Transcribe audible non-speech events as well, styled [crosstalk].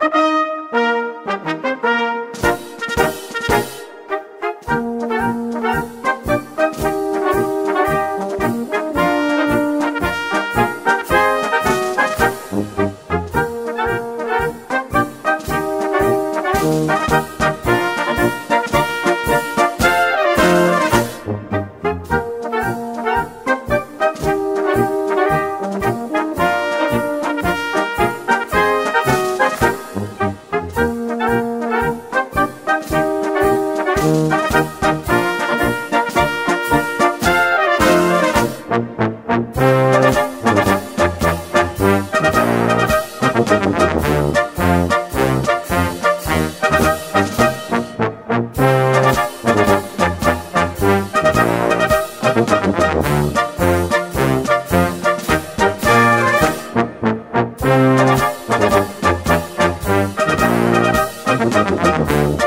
Thank [laughs] Thank